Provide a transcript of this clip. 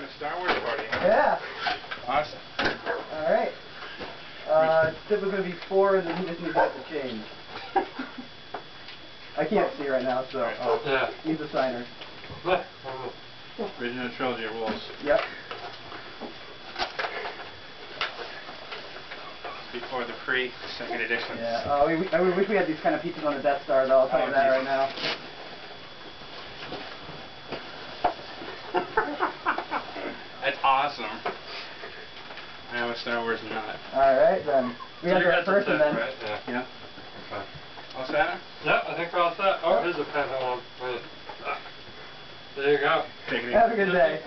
right. Star Wars party. Yeah. Awesome. All right. Uh, typically going to be four, and then to change. I can't see right now, so oh yeah. he's a signer. Original trilogy rules. Yep. Before the pre-second edition. Yeah. Oh, uh, we, I wish we had these kind of pieces on the Death Star, though. I'll tell you that geez. right now. Awesome. I am a Star Wars nut. All right, then. We so have you the got the person, set, then. right? Yeah. Yeah. Okay. All set? Yeah, I think we're all set. Oh, here's a pen. Hold on. Wait. There you go. Take it Have a good day.